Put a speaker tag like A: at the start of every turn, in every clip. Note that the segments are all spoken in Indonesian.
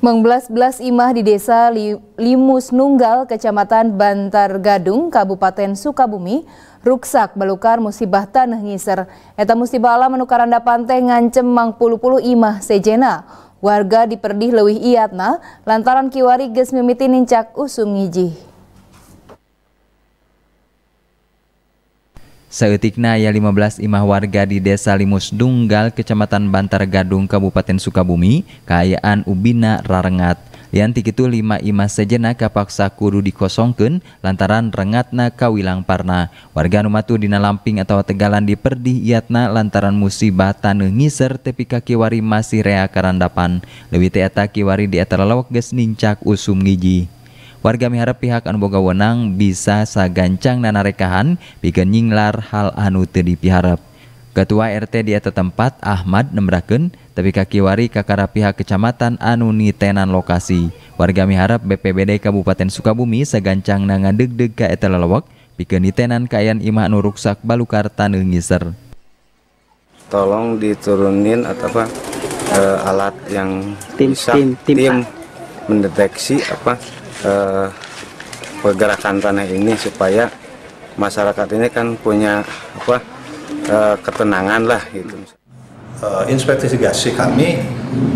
A: Mengbelas-belas imah di desa Limus Nunggal, Kecamatan Bantar Gadung, Kabupaten Sukabumi, ruksak belukar musibah tanah ngiser. Eta musibah alam menukaran dapante ngancem mang puluh-puluh imah sejena. Warga diperdih lewih iatna, lantaran kiwari ges mimiti nincak usum ngiji.
B: Seetikna ya 15 imah warga di Desa Limus Dunggal, Kecamatan Bantar Gadung, Kabupaten Sukabumi, kayaan Ubina Rarengat. Lian tikitu lima imah sejena kapaksa kudu dikosongkeun lantaran rengatna kawilang parna. Warga numatu dina lamping atau tegalan diperdi iatna lantaran musibah taneuh ngiser tepi kaki wari masih rea karandapan. Leuwih teh eta kiwari di eta geus nincak usum ngiji. Warga miharap pihak anu boga wenang bisa sagancang nanarekahan pikeun nyinglar hal anu teu dipiharap. Ketua RT di eta tempat Ahmad nembrakeun tapi kakiwari kakara pihak kecamatan anu nitenan lokasi. Warga miharap BPBD Kabupaten Sukabumi sagancang nangadeg-deg ka eta lalawak pikeun nitenan kayan imah anu ruksak balukar taneuh ngiser.
C: Tolong diturunin atau apa uh, alat yang
D: tim
C: bisa
D: tim, tim,
C: tim mendeteksi apa eh, pergerakan tanah ini supaya masyarakat ini kan punya apa eh, ketenangan lah gitu.
E: Uh, investigasi kami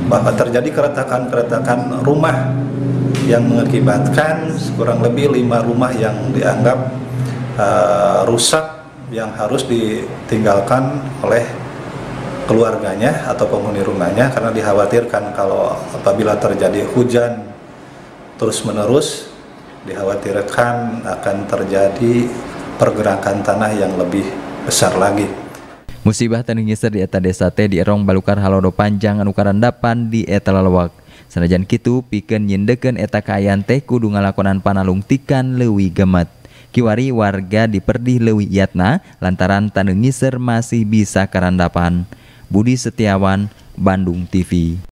E: bahwa terjadi keretakan-keretakan rumah yang mengakibatkan kurang lebih lima rumah yang dianggap uh, rusak yang harus ditinggalkan oleh keluarganya atau penghuni rumahnya karena dikhawatirkan kalau apabila terjadi hujan terus-menerus dikhawatirkan akan terjadi pergerakan tanah yang lebih besar lagi.
B: Musibah tanah nyeser di eta desa teh di erong balukar halodo panjang anu karandapan di eta lalawak. Sanajan kitu pikeun nyindekeun eta kaayaan teh kudu ngalakonan panalung tikan leuwih gemet. Kiwari warga diperdih leuwih iatna lantaran taneuh ngiser masih bisa karandapan. Budi Setiawan, Bandung TV.